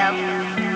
Yeah.